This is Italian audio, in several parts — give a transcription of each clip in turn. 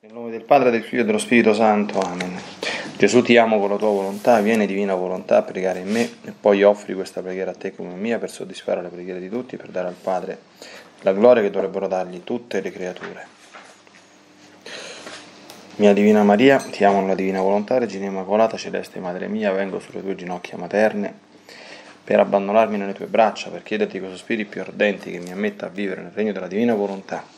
Nel nome del Padre, del Figlio e dello Spirito Santo. Amen. Gesù ti amo con la tua volontà, vieni divina volontà a pregare in me e poi offri questa preghiera a te come mia per soddisfare le preghiere di tutti, per dare al Padre la gloria che dovrebbero dargli tutte le creature. Mia Divina Maria, ti amo nella Divina Volontà, Regina Immacolata, Celeste Madre mia, vengo sulle tue ginocchia materne per abbandonarmi nelle tue braccia, per chiederti con sospiri più ardenti che mi ammetta a vivere nel regno della Divina Volontà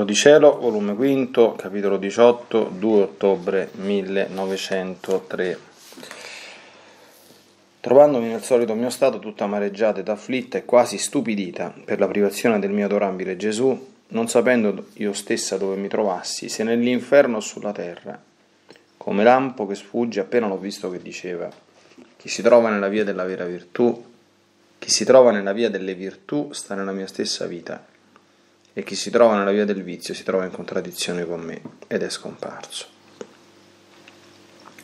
Libro di Cielo, volume 5, capitolo 18, 2 ottobre 1903. Trovandomi nel solito mio stato, tutta amareggiata ed afflitta e quasi stupidita per la privazione del mio adorabile Gesù, non sapendo io stessa dove mi trovassi, se nell'inferno o sulla terra, come lampo che sfugge appena l'ho visto che diceva, chi si trova nella via della vera virtù, chi si trova nella via delle virtù sta nella mia stessa vita e chi si trova nella via del vizio si trova in contraddizione con me ed è scomparso.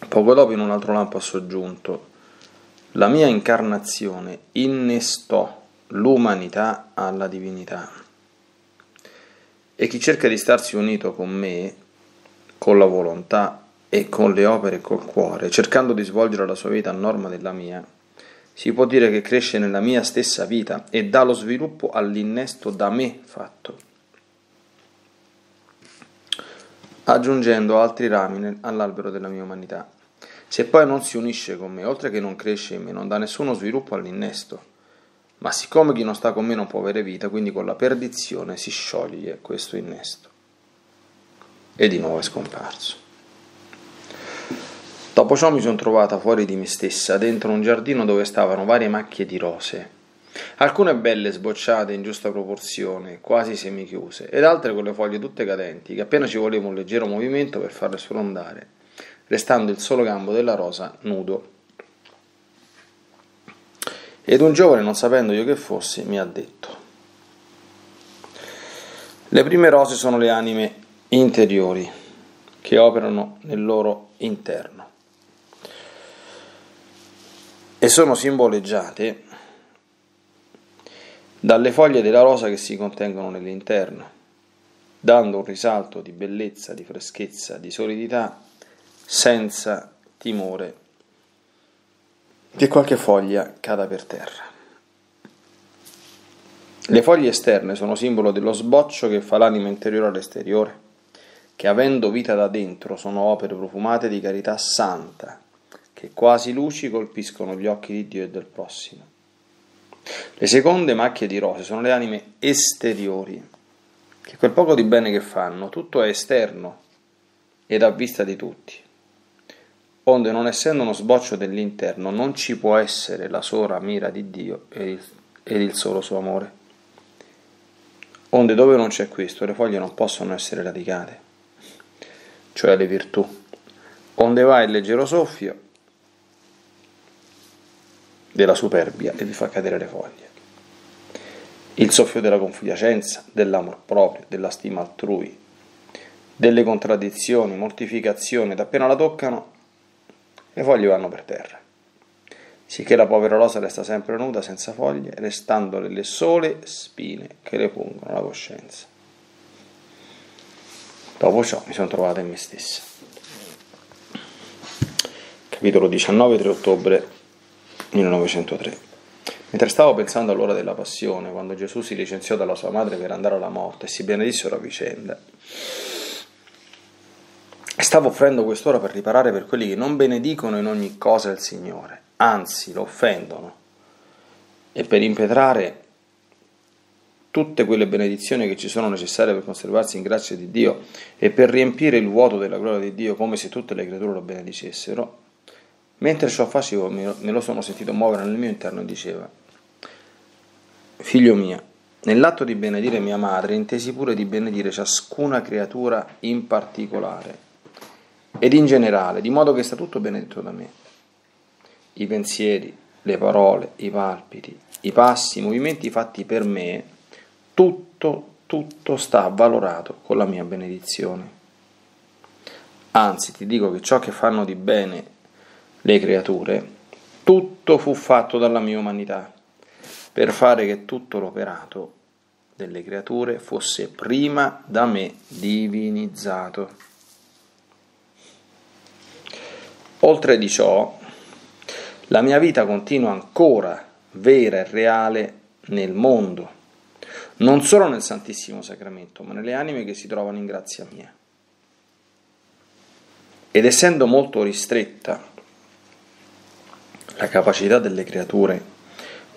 Poco dopo in un altro lampo ha soggiunto, la mia incarnazione innestò l'umanità alla divinità e chi cerca di starsi unito con me, con la volontà e con le opere e col cuore, cercando di svolgere la sua vita a norma della mia, si può dire che cresce nella mia stessa vita e dà lo sviluppo all'innesto da me fatto, aggiungendo altri rami all'albero della mia umanità. Se poi non si unisce con me, oltre che non cresce in me, non dà nessuno sviluppo all'innesto. Ma siccome chi non sta con me non può avere vita, quindi con la perdizione si scioglie questo innesto. E di nuovo è scomparso. Dopo ciò mi sono trovata fuori di me stessa, dentro un giardino dove stavano varie macchie di rose, alcune belle sbocciate in giusta proporzione, quasi semichiuse, ed altre con le foglie tutte cadenti, che appena ci voleva un leggero movimento per farle sfrondare, restando il solo gambo della rosa nudo. Ed un giovane, non sapendo io che fossi, mi ha detto: Le prime rose sono le anime interiori che operano nel loro interno e sono simboleggiate dalle foglie della rosa che si contengono nell'interno, dando un risalto di bellezza, di freschezza, di solidità, senza timore che qualche foglia cada per terra. Le foglie esterne sono simbolo dello sboccio che fa l'anima interiore all'esteriore, che avendo vita da dentro sono opere profumate di carità santa, che quasi luci colpiscono gli occhi di Dio e del prossimo. Le seconde macchie di rose sono le anime esteriori, che quel poco di bene che fanno, tutto è esterno ed a vista di tutti. Onde, non essendo uno sboccio dell'interno, non ci può essere la sola mira di Dio ed il, solo suo amore. Onde, dove non c'è questo, le foglie non possono essere radicate, cioè le virtù. Onde va il leggero soffio della superbia e vi fa cadere le foglie. Il soffio della confidenza, dell'amor proprio, della stima altrui, delle contraddizioni, mortificazioni, ed appena la toccano, le foglie vanno per terra. Sicché la povera rosa resta sempre nuda, senza foglie, restandole le sole spine che le pungono la coscienza. Dopo ciò mi sono trovata in me stessa. Capitolo 19, 3 ottobre 1903. Mentre stavo pensando all'ora della passione, quando Gesù si licenziò dalla sua madre per andare alla morte e si benedissero a vicenda, stavo offrendo quest'ora per riparare per quelli che non benedicono in ogni cosa il Signore, anzi lo offendono, e per impetrare tutte quelle benedizioni che ci sono necessarie per conservarsi in grazia di Dio e per riempire il vuoto della gloria di Dio come se tutte le creature lo benedicessero, Mentre ciò facevo, me lo sono sentito muovere nel mio interno e diceva, Figlio mio, nell'atto di benedire mia madre intesi pure di benedire ciascuna creatura in particolare ed in generale, di modo che sta tutto benedetto da me. I pensieri, le parole, i palpiti, i passi, i movimenti fatti per me, tutto, tutto sta valorato con la mia benedizione. Anzi, ti dico che ciò che fanno di bene le creature, tutto fu fatto dalla mia umanità, per fare che tutto l'operato delle creature fosse prima da me divinizzato. Oltre di ciò, la mia vita continua ancora vera e reale nel mondo, non solo nel Santissimo Sacramento, ma nelle anime che si trovano in grazia mia. Ed essendo molto ristretta la capacità delle creature,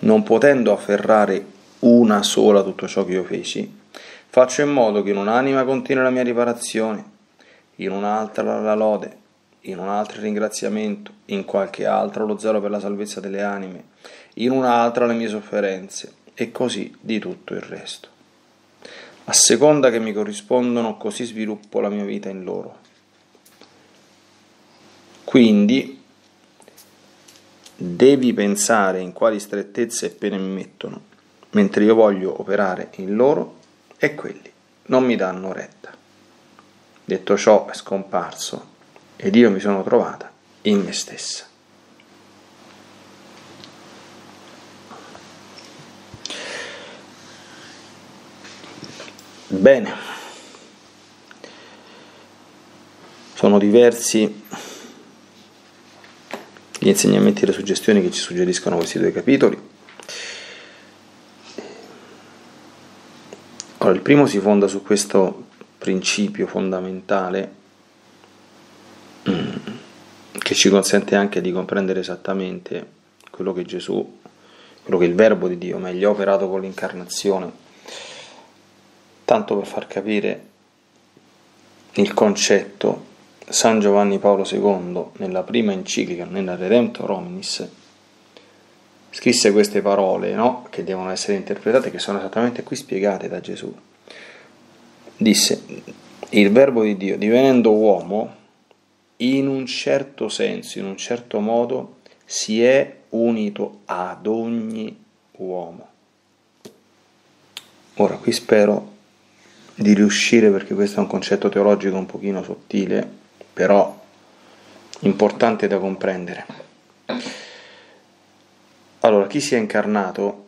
non potendo afferrare una sola tutto ciò che io feci, faccio in modo che in un'anima continui la mia riparazione, in un'altra la lode, in un'altra il ringraziamento, in qualche altra lo zelo per la salvezza delle anime, in un'altra le mie sofferenze, e così di tutto il resto. A seconda che mi corrispondono, così sviluppo la mia vita in loro. Quindi, devi pensare in quali strettezze e pene mi mettono, mentre io voglio operare in loro e quelli non mi danno retta. Detto ciò è scomparso ed io mi sono trovata in me stessa. Bene, sono diversi insegnamenti e le suggestioni che ci suggeriscono questi due capitoli. Allora, il primo si fonda su questo principio fondamentale mm, che ci consente anche di comprendere esattamente quello che Gesù, quello che il Verbo di Dio meglio operato con l'incarnazione, tanto per far capire il concetto San Giovanni Paolo II, nella prima enciclica, nella Redemptor Hominis, scrisse queste parole no? che devono essere interpretate, che sono esattamente qui spiegate da Gesù. Disse, il Verbo di Dio, divenendo uomo, in un certo senso, in un certo modo, si è unito ad ogni uomo. Ora, qui spero di riuscire, perché questo è un concetto teologico un pochino sottile, però importante da comprendere. Allora, chi si è incarnato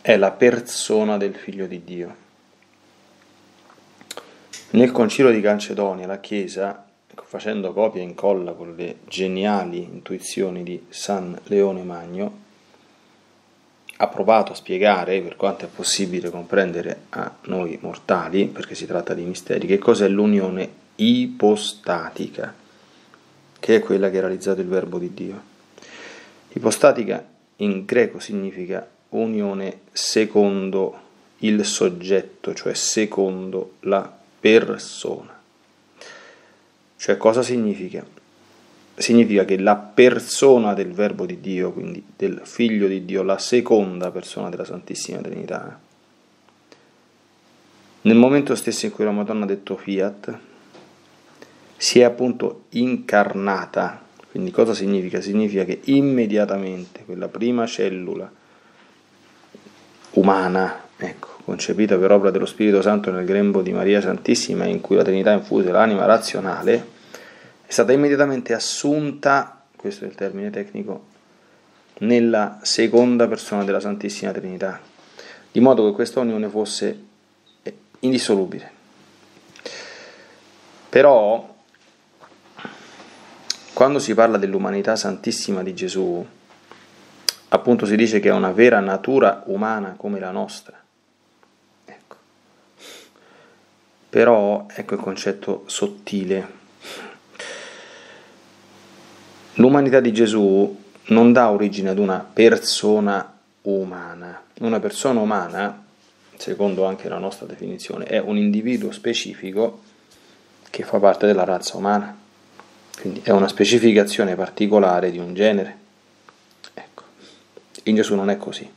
è la persona del figlio di Dio. Nel concilio di Calcedonia la Chiesa, ecco, facendo copia e incolla con le geniali intuizioni di San Leone Magno, ha provato a spiegare, per quanto è possibile comprendere a noi mortali, perché si tratta di misteri, che cos'è l'unione ipostatica, che è quella che ha realizzato il Verbo di Dio. Ipostatica in greco significa unione secondo il soggetto, cioè secondo la persona. Cioè cosa significa? Significa che la persona del Verbo di Dio, quindi del Figlio di Dio, la seconda persona della Santissima Trinità, nel momento stesso in cui la Madonna ha detto fiat, si è appunto incarnata. Quindi cosa significa? Significa che immediatamente quella prima cellula umana, ecco, concepita per opera dello Spirito Santo nel grembo di Maria Santissima, in cui la Trinità infuse l'anima razionale, è stata immediatamente assunta, questo è il termine tecnico, nella seconda persona della Santissima Trinità, di modo che questa unione fosse indissolubile. Però, quando si parla dell'umanità santissima di Gesù, appunto si dice che è una vera natura umana come la nostra Però ecco il concetto sottile. L'umanità di Gesù non dà origine ad una persona umana. Una persona umana, secondo anche la nostra definizione, è un individuo specifico che fa parte della razza umana. Quindi è una specificazione particolare di un genere. Ecco, in Gesù non è così.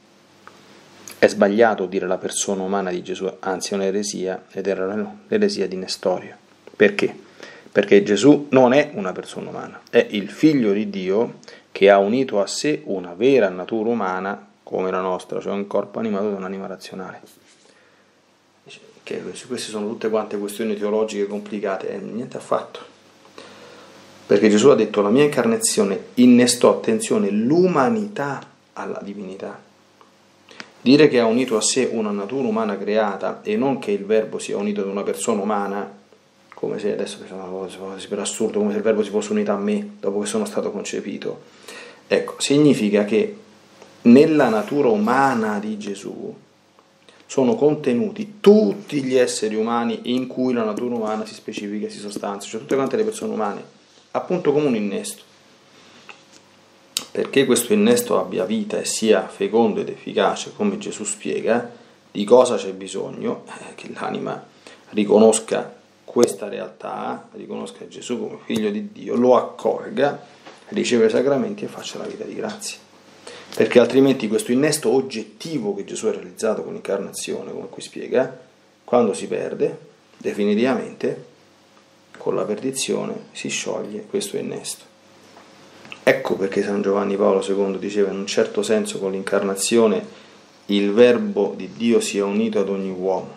È sbagliato dire la persona umana di Gesù, anzi è un'eresia, ed era l'eresia di Nestorio. Perché? Perché Gesù non è una persona umana, è il figlio di Dio che ha unito a sé una vera natura umana come la nostra, cioè un corpo animato da un'anima razionale. Che queste sono tutte quante questioni teologiche complicate, eh, niente affatto. Perché Gesù ha detto la mia incarnazione innestò, attenzione, l'umanità alla divinità. Dire che ha unito a sé una natura umana creata e non che il verbo sia unito ad una persona umana, come se adesso per assurdo, come se il verbo si fosse unito a me dopo che sono stato concepito, ecco, significa che nella natura umana di Gesù sono contenuti tutti gli esseri umani in cui la natura umana si specifica e si sostanzia, cioè tutte quante le persone umane, appunto come un innesto perché questo innesto abbia vita e sia fecondo ed efficace, come Gesù spiega, di cosa c'è bisogno? Eh, che l'anima riconosca questa realtà, riconosca Gesù come figlio di Dio, lo accolga, riceve i sacramenti e faccia la vita di grazia. Perché altrimenti questo innesto oggettivo che Gesù ha realizzato con l'incarnazione, come qui spiega, quando si perde, definitivamente, con la perdizione, si scioglie questo innesto. Ecco perché San Giovanni Paolo II diceva in un certo senso con l'incarnazione il verbo di Dio sia unito ad ogni uomo,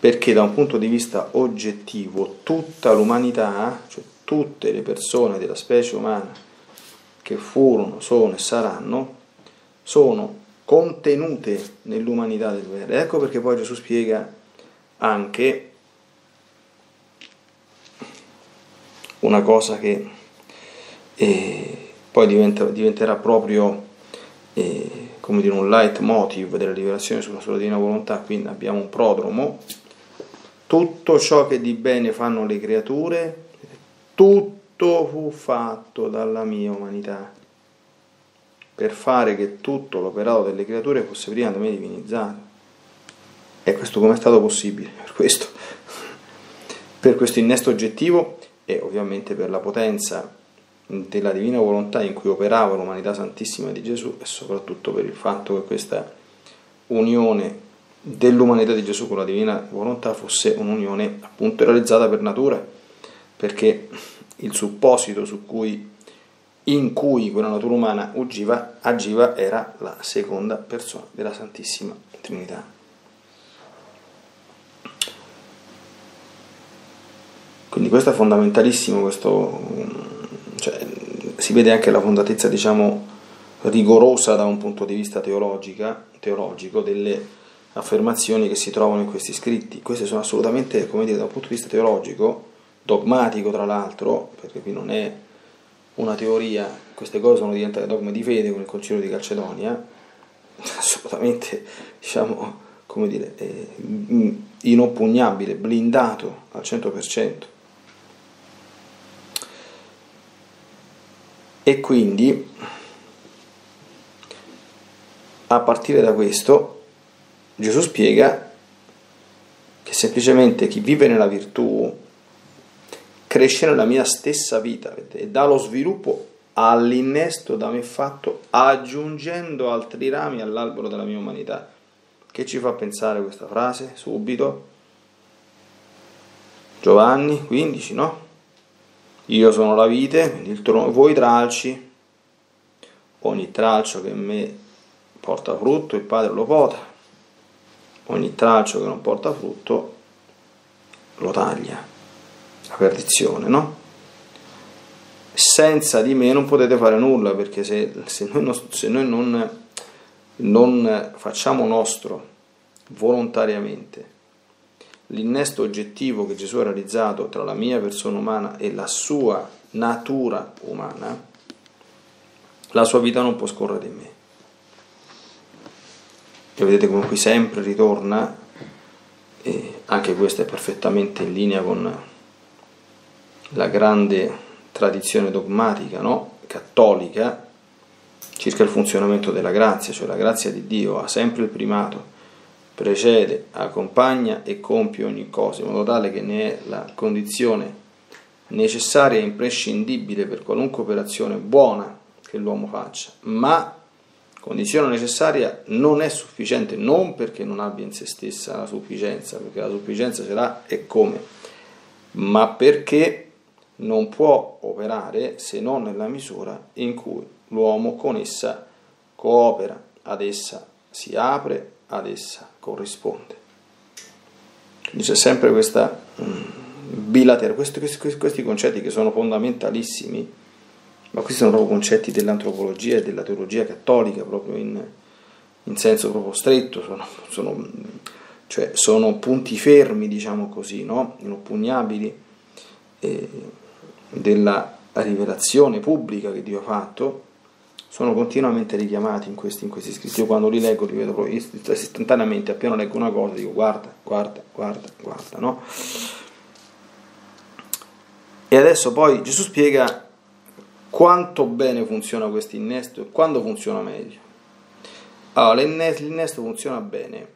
perché da un punto di vista oggettivo tutta l'umanità, cioè tutte le persone della specie umana che furono, sono e saranno, sono contenute nell'umanità del verbo. Ecco perché poi Gesù spiega anche una cosa che e poi diventa, diventerà proprio eh, come dire, un leitmotiv della liberazione sulla sua divina volontà, quindi abbiamo un prodromo, tutto ciò che di bene fanno le creature, tutto fu fatto dalla mia umanità, per fare che tutto l'operato delle creature fosse prima da me divinizzato. E questo come è stato possibile? Per questo, per questo innesto oggettivo e ovviamente per la potenza della divina volontà in cui operava l'umanità santissima di Gesù e soprattutto per il fatto che questa unione dell'umanità di Gesù con la divina volontà fosse un'unione appunto realizzata per natura, perché il supposito su cui, in cui quella natura umana agiva, agiva era la seconda persona della Santissima Trinità. Quindi questo è fondamentalissimo, questo cioè, si vede anche la fondatezza, diciamo, rigorosa da un punto di vista teologico delle affermazioni che si trovano in questi scritti. Queste sono assolutamente, come dire, da un punto di vista teologico, dogmatico tra l'altro, perché qui non è una teoria, queste cose sono diventate dogme di fede con il Concilio di Calcedonia, assolutamente, diciamo, come dire, eh, inoppugnabile, blindato al 100%. E quindi, a partire da questo, Gesù spiega che semplicemente chi vive nella virtù cresce nella mia stessa vita e dà lo sviluppo all'innesto da me fatto aggiungendo altri rami all'albero della mia umanità. Che ci fa pensare questa frase subito? Giovanni 15, no? Io sono la vite, quindi il trono, voi tralci, ogni tralcio che me porta frutto il Padre lo pota ogni tralcio che non porta frutto lo taglia, la perdizione, no? Senza di me non potete fare nulla perché se, se noi, non, se noi non, non facciamo nostro volontariamente l'innesto oggettivo che Gesù ha realizzato tra la mia persona umana e la sua natura umana, la sua vita non può scorrere in me e vedete come qui sempre ritorna, e anche questo è perfettamente in linea con la grande tradizione dogmatica no? cattolica circa il funzionamento della grazia, cioè la grazia di Dio ha sempre il primato, precede, accompagna e compie ogni cosa, in modo tale che ne è la condizione necessaria e imprescindibile per qualunque operazione buona che l'uomo faccia, ma condizione necessaria non è sufficiente, non perché non abbia in se stessa la sufficienza, perché la sufficienza ce l'ha e come, ma perché non può operare se non nella misura in cui l'uomo con essa coopera, ad essa si apre, ad essa corrisponde. Quindi c'è sempre questa mm, bilateralità, questi, questi, questi concetti che sono fondamentalissimi ma questi sono proprio concetti dell'antropologia e della teologia cattolica, proprio in, in senso proprio stretto, sono, sono, cioè sono punti fermi, diciamo così, no? inoppugnabili eh, della rivelazione pubblica che Dio ha fatto, sono continuamente richiamati in questi, in questi scritti. Io quando li leggo li vedo proprio istantaneamente, appena leggo una cosa dico guarda, guarda, guarda, guarda, no? E adesso poi Gesù spiega quanto bene funziona questo innesto e quando funziona meglio. Allora, l'innesto funziona bene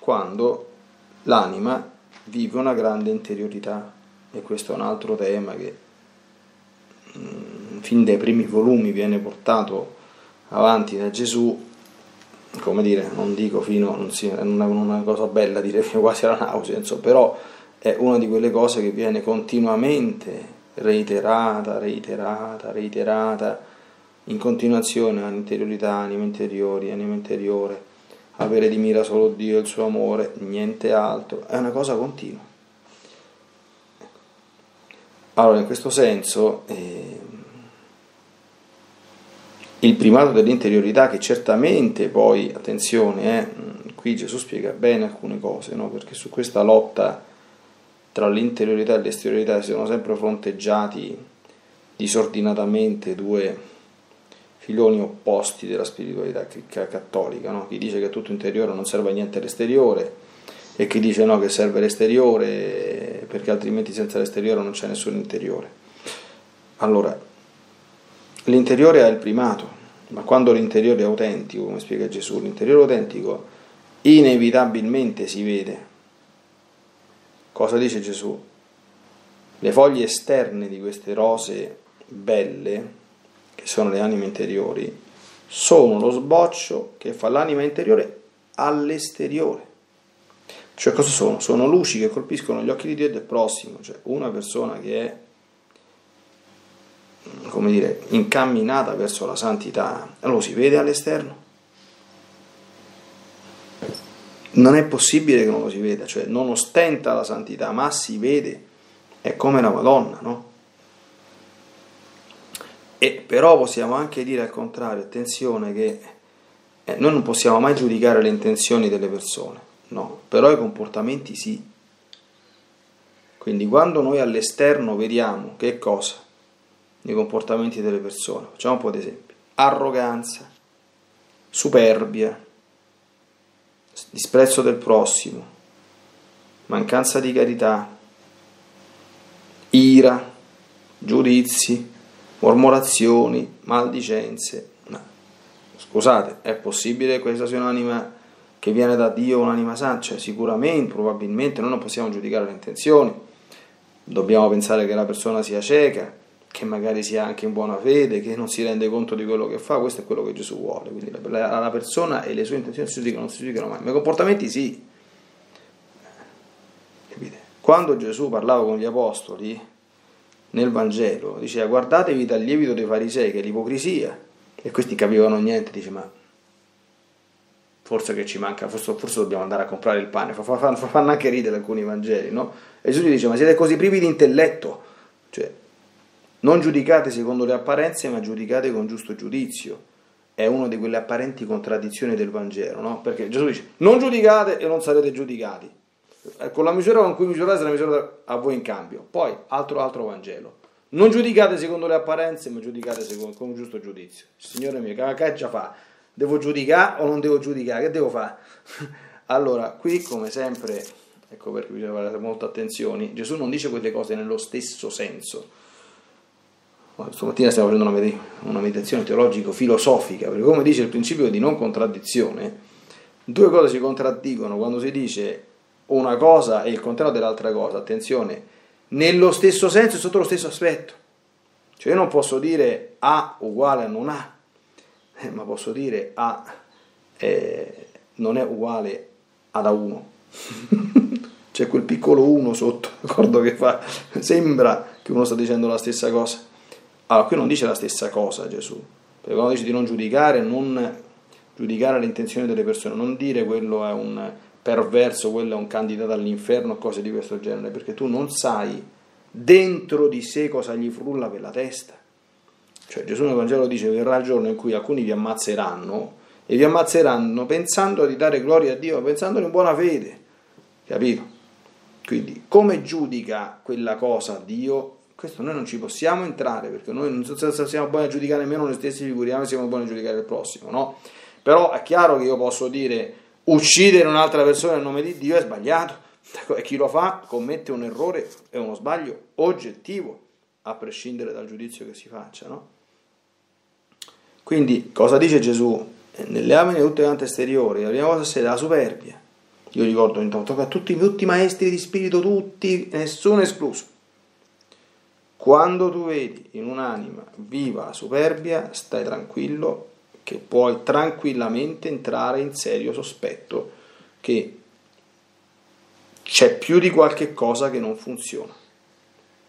quando l'anima vive una grande interiorità e questo è un altro tema che mm, fin dai primi volumi viene portato avanti da Gesù come dire, non dico fino, non sia una, una cosa bella dire fino quasi alla nausea, insomma, però è una di quelle cose che viene continuamente reiterata, reiterata, reiterata, in continuazione all'interiorità, anima interiori, anima interiore, avere di mira solo Dio e il suo amore, niente altro, è una cosa continua. Allora, in questo senso, eh, il primato dell'interiorità, che certamente poi, attenzione, eh, qui Gesù spiega bene alcune cose, no? perché su questa lotta tra l'interiorità e l'esteriorità si sono sempre fronteggiati disordinatamente due filoni opposti della spiritualità cattolica, no? chi dice che tutto interiore non serve a niente l'esteriore e chi dice no che serve l'esteriore perché altrimenti senza l'esteriore non c'è nessun interiore. Allora, l'interiore ha il primato, ma quando l'interiore è autentico, come spiega Gesù, l'interiore autentico inevitabilmente si vede Cosa dice Gesù? Le foglie esterne di queste rose belle, che sono le anime interiori, sono lo sboccio che fa l'anima interiore all'esteriore. Cioè cosa sono? Sono luci che colpiscono gli occhi di Dio del prossimo, cioè una persona che è come dire, incamminata verso la santità, lo si vede all'esterno. non è possibile che non lo si veda, cioè non ostenta la santità, ma si vede, è come la Madonna, no? E però possiamo anche dire al contrario, attenzione che Eh, noi non possiamo mai giudicare le intenzioni delle persone, no, però i comportamenti sì. Quindi quando noi all'esterno vediamo che cosa? Nei comportamenti delle persone, facciamo un po' di esempi. Arroganza, superbia, disprezzo del prossimo, mancanza di carità, ira, giudizi, mormorazioni, maldicenze. No. Scusate, è possibile che questa sia un'anima che viene da Dio, un'anima santa? Cioè, sicuramente, probabilmente, noi non possiamo giudicare le intenzioni, dobbiamo pensare che la persona sia cieca, che magari sia anche in buona fede, che non si rende conto di quello che fa, questo è quello che Gesù vuole. Quindi la, la persona e le sue intenzioni si giudicano, non si giudicano mai, ma i comportamenti sì. Capite? Quando Gesù parlava con gli apostoli nel Vangelo, diceva guardatevi dal lievito dei farisei che è l'ipocrisia, e questi capivano niente, dice ma forse che ci manca, forse, forse dobbiamo andare a comprare il pane, fanno fa, fa, fa anche ridere alcuni Vangeli, no? E Gesù gli dice ma siete così privi di intelletto, cioè non giudicate secondo le apparenze, ma giudicate con giusto giudizio. È una di quelle apparenti contraddizioni del Vangelo, no? Perché Gesù dice: Non giudicate e non sarete giudicati. Ecco, la misura con cui misurate sarà misurata a voi in cambio. Poi, altro, altro Vangelo. Non giudicate secondo le apparenze, ma giudicate secondo, con giusto giudizio. Signore mio, che caccia fa? Devo giudicare o non devo giudicare? Che devo fare? allora, qui come sempre, ecco perché bisogna fare molta attenzione, Gesù non dice quelle cose nello stesso senso stamattina stiamo facendo una, una meditazione teologico-filosofica, perché come dice il principio di non contraddizione, due cose si contraddicono quando si dice una cosa e il contrario dell'altra cosa, attenzione, nello stesso senso e sotto lo stesso aspetto. Cioè io non posso dire A uguale a non A, eh, ma posso dire A eh, non è uguale ad A1. C'è quel piccolo 1 sotto, d'accordo che fa, sembra che uno sta dicendo la stessa cosa. Allora, qui non dice la stessa cosa Gesù, perché quando dice di non giudicare, non giudicare le intenzioni delle persone, non dire quello è un perverso, quello è un candidato all'inferno, cose di questo genere, perché tu non sai dentro di sé cosa gli frulla per la testa. Cioè Gesù nel Vangelo dice verrà il giorno in cui alcuni vi ammazzeranno e vi ammazzeranno pensando di dare gloria a Dio, pensando in buona fede. Capito? Quindi come giudica quella cosa Dio questo noi non ci possiamo entrare perché noi non siamo buoni a giudicare nemmeno noi stessi, figuriamo siamo buoni a giudicare il prossimo, no? Però è chiaro che io posso dire uccidere un'altra persona nel nome di Dio è sbagliato e chi lo fa commette un errore e uno sbaglio oggettivo, a prescindere dal giudizio che si faccia, no? Quindi cosa dice Gesù? Nelle amene tutte quante esteriori, la prima cosa è la superbia. Io ricordo intanto a tutti, tutti i maestri di spirito, tutti, nessuno escluso quando tu vedi in un'anima viva la superbia, stai tranquillo che puoi tranquillamente entrare in serio sospetto che c'è più di qualche cosa che non funziona.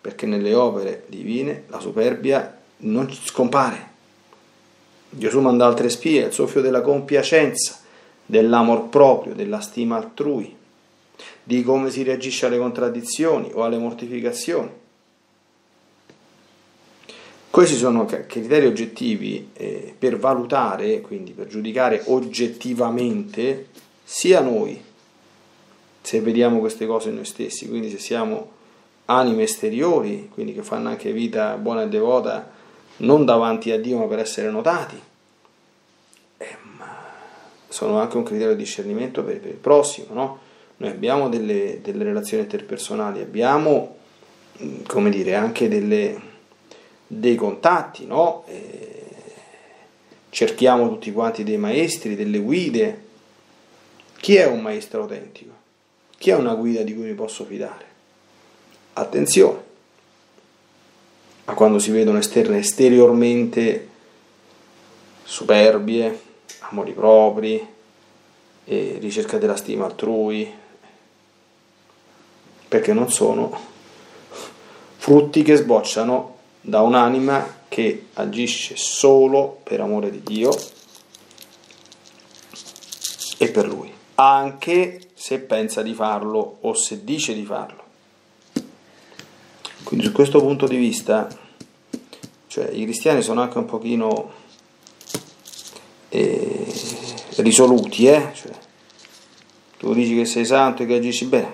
Perché nelle opere divine la superbia non scompare. Gesù manda altre spie, il soffio della compiacenza, dell'amor proprio, della stima altrui, di come si reagisce alle contraddizioni o alle mortificazioni questi sono criteri oggettivi eh, per valutare, quindi per giudicare oggettivamente sia noi, se vediamo queste cose noi stessi, quindi se siamo anime esteriori, quindi che fanno anche vita buona e devota, non davanti a Dio ma per essere notati, eh, sono anche un criterio di discernimento per, per il prossimo. No? Noi abbiamo delle, delle relazioni interpersonali, abbiamo, come dire, anche delle dei contatti, no? cerchiamo tutti quanti dei maestri, delle guide. Chi è un maestro autentico? Chi è una guida di cui mi posso fidare? Attenzione a quando si vedono esterne esteriormente superbie, amori propri, ricerca della stima altrui, perché non sono frutti che sbocciano da un'anima che agisce solo per amore di Dio e per Lui, anche se pensa di farlo o se dice di farlo. Quindi su questo punto di vista, cioè, i cristiani sono anche un pochino eh, risoluti, eh? Cioè, tu dici che sei santo e che agisci bene,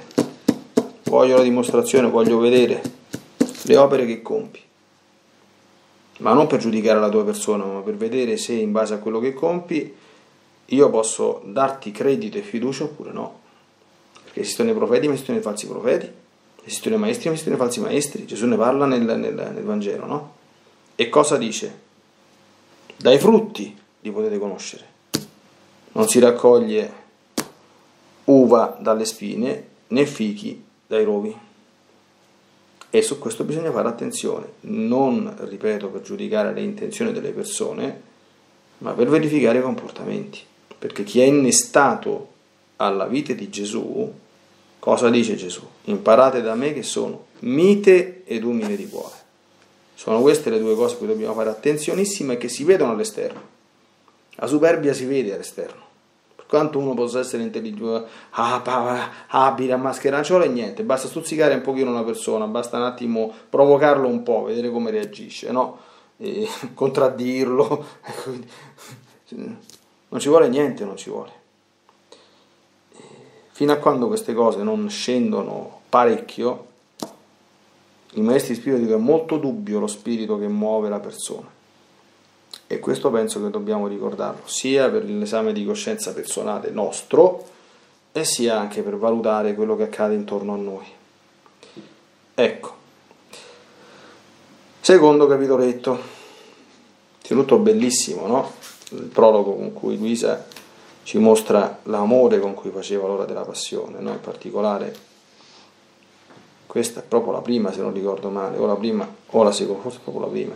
voglio la dimostrazione, voglio vedere le opere che compi, ma non per giudicare la tua persona, ma per vedere se in base a quello che compi io posso darti credito e fiducia oppure no. Perché esistono i profeti, ma esistono i falsi profeti, esistono i maestri, ma esistono i falsi maestri. Gesù ne parla nel, nel, nel Vangelo, no? E cosa dice? Dai frutti li potete conoscere. Non si raccoglie uva dalle spine né fichi dai rovi. E su questo bisogna fare attenzione, non, ripeto, per giudicare le intenzioni delle persone, ma per verificare i comportamenti. Perché chi è innestato alla vita di Gesù, cosa dice Gesù? Imparate da me che sono mite ed umile di cuore. Sono queste le due cose a cui dobbiamo fare attenzionissima e che si vedono all'esterno. La superbia si vede all'esterno. Quanto uno possa essere intelligente, ah, abile, a mascheranciola e niente, basta stuzzicare un pochino una persona, basta un attimo provocarlo un po', vedere come reagisce, no? E, contraddirlo. Non ci vuole niente, non ci vuole. Fino a quando queste cose non scendono parecchio, i maestri spiriti dicono che è molto dubbio lo spirito che muove la persona. E questo penso che dobbiamo ricordarlo, sia per l'esame di coscienza personale nostro, e sia anche per valutare quello che accade intorno a noi. Ecco. Secondo capitoletto. Innanzitutto bellissimo, no? Il prologo con cui Luisa ci mostra l'amore con cui faceva l'ora della passione, no? in particolare questa è proprio la prima se non ricordo male, o la prima o la seconda, forse proprio la prima,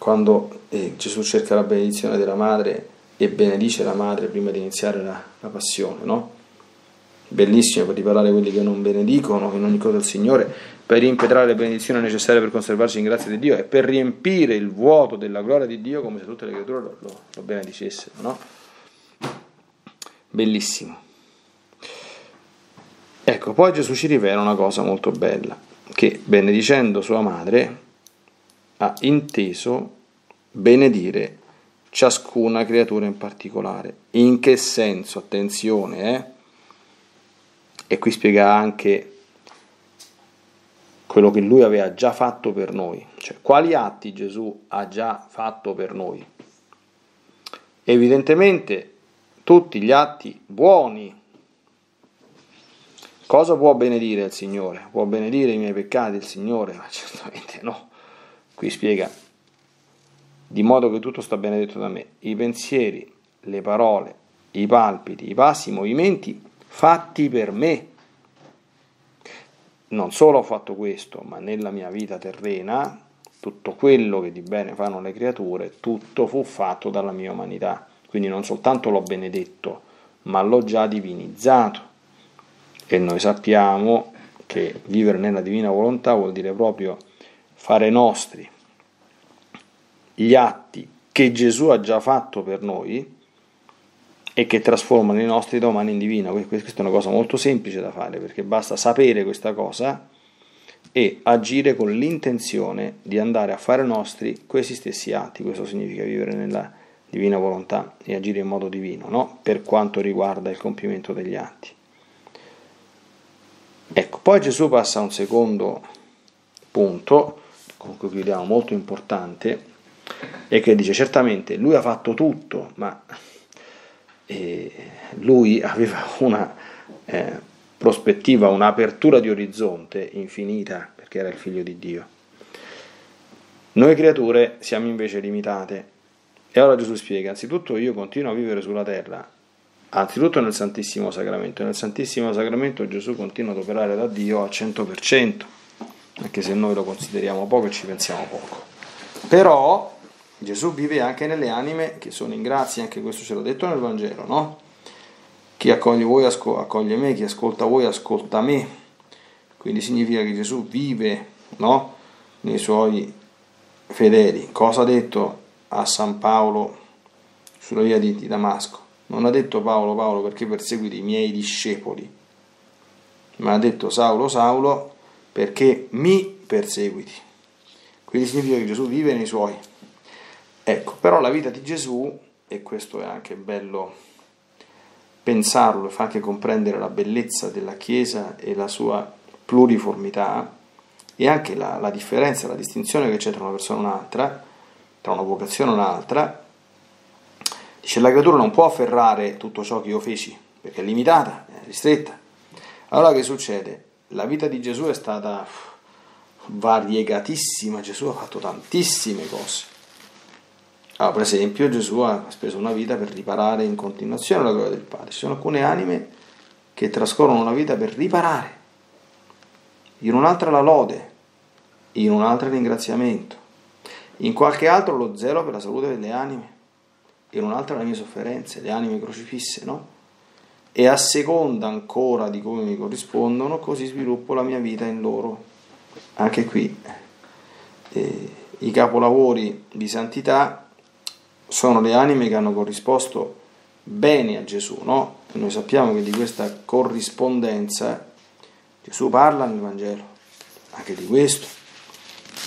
quando eh, Gesù cerca la benedizione della madre e benedice la madre prima di iniziare la, la passione, no? Bellissimo per riparare quelli che non benedicono in ogni cosa il Signore, per impetrare le benedizioni necessarie per conservarsi in grazia di Dio e per riempire il vuoto della gloria di Dio come se tutte le creature lo, lo, lo benedicessero, no? Bellissimo. Ecco, poi Gesù ci rivela una cosa molto bella, che benedicendo sua madre ha inteso benedire ciascuna creatura in particolare. In che senso? Attenzione, eh? E qui spiega anche quello che lui aveva già fatto per noi, cioè quali atti Gesù ha già fatto per noi. Evidentemente tutti gli atti buoni Cosa può benedire il Signore? Può benedire i miei peccati il Signore? Ma certamente no. Qui spiega, di modo che tutto sta benedetto da me, i pensieri, le parole, i palpiti, i passi, i movimenti fatti per me. Non solo ho fatto questo, ma nella mia vita terrena, tutto quello che di bene fanno le creature, tutto fu fatto dalla mia umanità. Quindi non soltanto l'ho benedetto, ma l'ho già divinizzato e noi sappiamo che vivere nella divina volontà vuol dire proprio fare nostri gli atti che Gesù ha già fatto per noi e che trasformano i nostri domani in divino. Questa è una cosa molto semplice da fare perché basta sapere questa cosa e agire con l'intenzione di andare a fare nostri questi stessi atti. Questo significa vivere nella divina volontà e agire in modo divino, no? per quanto riguarda il compimento degli atti. Ecco, poi Gesù passa a un secondo punto, con cui chiudiamo, molto importante, e che dice certamente lui ha fatto tutto, ma eh, lui aveva una eh, prospettiva, un'apertura di orizzonte infinita, perché era il figlio di Dio. Noi creature siamo invece limitate. E ora Gesù spiega, anzitutto io continuo a vivere sulla terra anzitutto nel Santissimo Sacramento. Nel Santissimo Sacramento Gesù continua ad operare da Dio al 100%, anche se noi lo consideriamo poco e ci pensiamo poco. Però Gesù vive anche nelle anime che sono in grazia, anche questo ce l'ho detto nel Vangelo, no? Chi accoglie voi accoglie me, chi ascolta voi ascolta me. Quindi significa che Gesù vive no? nei suoi fedeli. Cosa ha detto a San Paolo sulla via di Damasco? Non ha detto Paolo, Paolo, perché perseguiti i miei discepoli, ma ha detto Saulo, Saulo, perché mi perseguiti. Quindi significa che Gesù vive nei suoi. Ecco, però la vita di Gesù, e questo è anche bello pensarlo fa anche comprendere la bellezza della Chiesa e la sua pluriformità e anche la, la differenza, la distinzione che c'è tra una persona e un'altra, tra una vocazione e un'altra, dice la creatura non può afferrare tutto ciò che io feci, perché è limitata, è ristretta. Allora che succede? La vita di Gesù è stata variegatissima, Gesù ha fatto tantissime cose. Allora, per esempio, Gesù ha speso una vita per riparare in continuazione la gloria del Padre. Ci sono alcune anime che trascorrono una vita per riparare, in un'altra la lode, in un'altra il ringraziamento, in qualche altro lo zelo per la salute delle anime, in un'altra le mie sofferenze, le anime crocifisse, no? E a seconda ancora di come mi corrispondono, così sviluppo la mia vita in loro. Anche qui eh, i capolavori di santità sono le anime che hanno corrisposto bene a Gesù, no? E noi sappiamo che di questa corrispondenza Gesù parla nel Vangelo, anche di questo.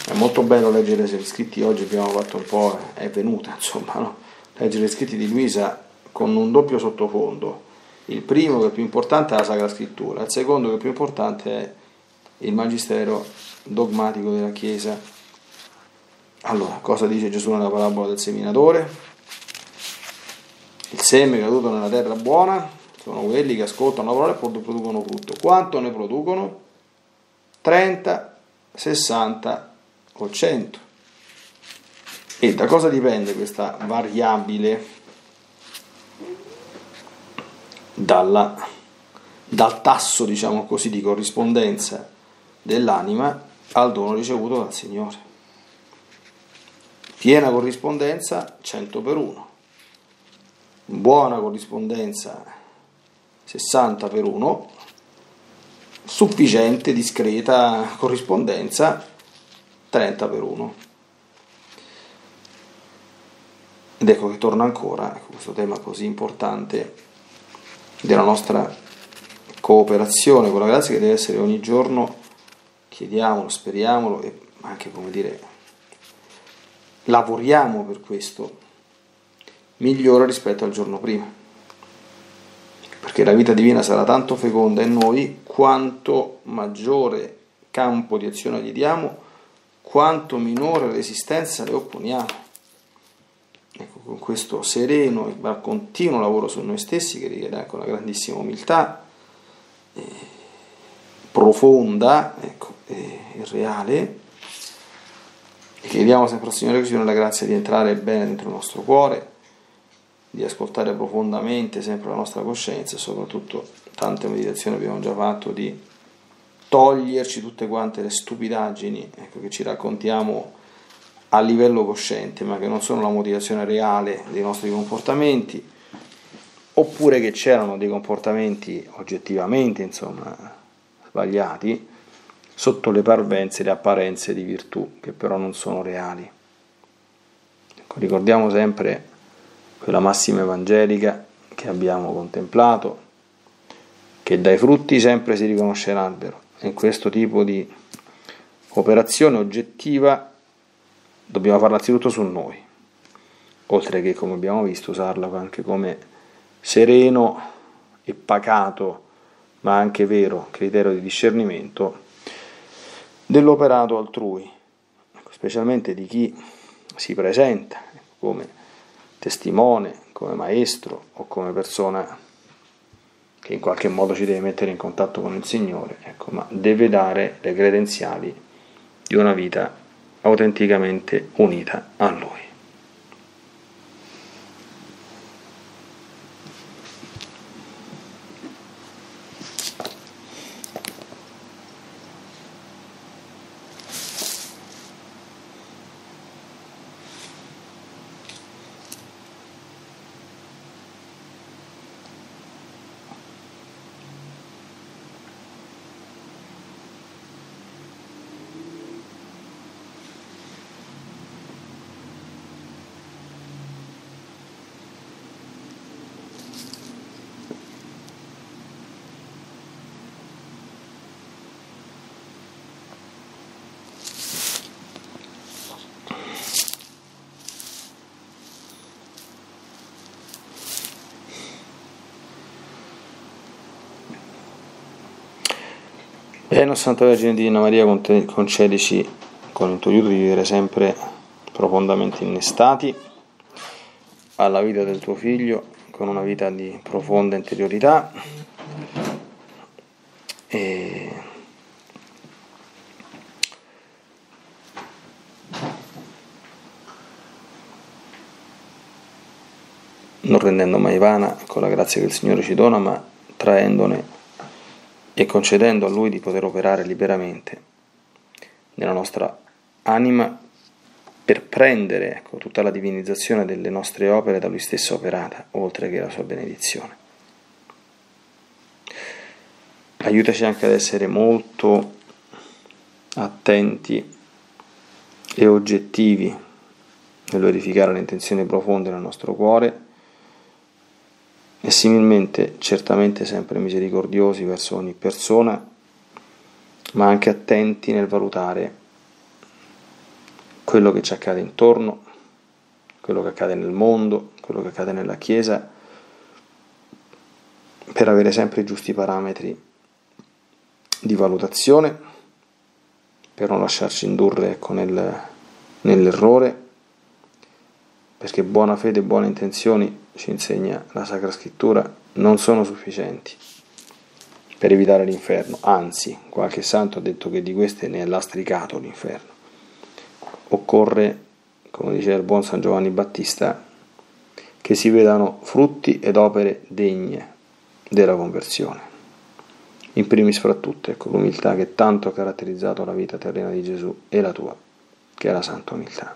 È molto bello leggere gli scritti, oggi abbiamo fatto un po', è venuta insomma, no? leggere gli scritti di Luisa con un doppio sottofondo. Il primo che è più importante è la Sacra Scrittura, il secondo che è più importante è il Magistero dogmatico della Chiesa. Allora, cosa dice Gesù nella parabola del seminatore? Il seme caduto nella terra buona sono quelli che ascoltano la parola e producono frutto. Quanto ne producono? 30, 60 o 100. E da cosa dipende questa variabile? Dalla, dal tasso, diciamo così, di corrispondenza dell'anima al dono ricevuto dal Signore. Piena corrispondenza 100 per 1, buona corrispondenza 60 per 1, sufficiente, discreta corrispondenza 30 per 1. Ed ecco che torna ancora questo tema così importante della nostra cooperazione con la grazia che deve essere ogni giorno, chiediamolo, speriamolo e anche come dire, lavoriamo per questo, migliore rispetto al giorno prima perché la vita divina sarà tanto feconda in noi quanto maggiore campo di azione gli diamo, quanto minore resistenza le opponiamo. Ecco, con questo sereno e continuo lavoro su noi stessi, che richiede anche una grandissima umiltà, eh, profonda ecco, e, reale, e chiediamo sempre al Signore che ci dia la grazia di entrare bene dentro il nostro cuore di ascoltare profondamente sempre la nostra coscienza e soprattutto tante meditazioni abbiamo già fatto di toglierci tutte quante le stupidaggini ecco, che ci raccontiamo a livello cosciente ma che non sono la motivazione reale dei nostri comportamenti oppure che c'erano dei comportamenti oggettivamente insomma sbagliati sotto le parvenze le apparenze di virtù che però non sono reali ecco, ricordiamo sempre quella massima evangelica che abbiamo contemplato, che dai frutti sempre si riconosce l'albero. E questo tipo di operazione oggettiva dobbiamo farla anzitutto su noi, oltre che, come abbiamo visto, usarla anche come sereno e pacato, ma anche vero criterio di discernimento dell'operato altrui, specialmente di chi si presenta come testimone, come maestro o come persona che in qualche modo ci deve mettere in contatto con il Signore, ecco, ma deve dare le credenziali di una vita autenticamente unita a Lui. E nostra Santa Vergine Divina Maria, concedici con il tuo aiuto di vivere sempre profondamente innestati alla vita del tuo figlio, con una vita di profonda interiorità. E non rendendo mai vana con la grazia che il Signore ci dona, ma traendone e concedendo a Lui di poter operare liberamente nella nostra anima per prendere ecco, tutta la divinizzazione delle nostre opere da Lui stesso operata, oltre che la sua benedizione. Aiutaci anche ad essere molto attenti e oggettivi nel verificare le intenzioni profonde nel nostro cuore e similmente certamente sempre misericordiosi verso ogni persona, ma anche attenti nel valutare quello che ci accade intorno, quello che accade nel mondo, quello che accade nella Chiesa, per avere sempre i giusti parametri di valutazione, per non lasciarci indurre ecco, nel, nell'errore, perché buona fede e buone intenzioni ci insegna la Sacra Scrittura, non sono sufficienti per evitare l'inferno, anzi qualche santo ha detto che di queste ne è lastricato l'inferno. Occorre, come diceva il buon San Giovanni Battista, che si vedano frutti ed opere degne della conversione. In primis fra tutte, ecco l'umiltà che tanto ha caratterizzato la vita terrena di Gesù e la tua, che è la santa umiltà.